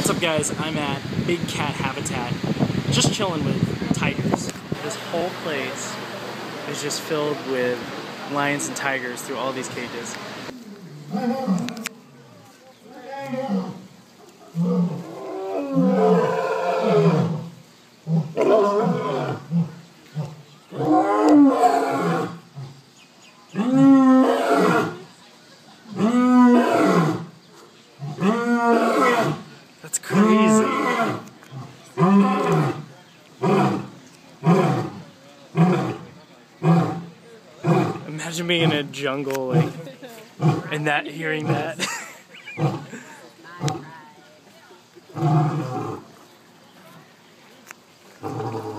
What's up guys, I'm at Big Cat Habitat, just chilling with tigers. This whole place is just filled with lions and tigers through all these cages. That's crazy. Imagine being in a jungle like and that hearing that.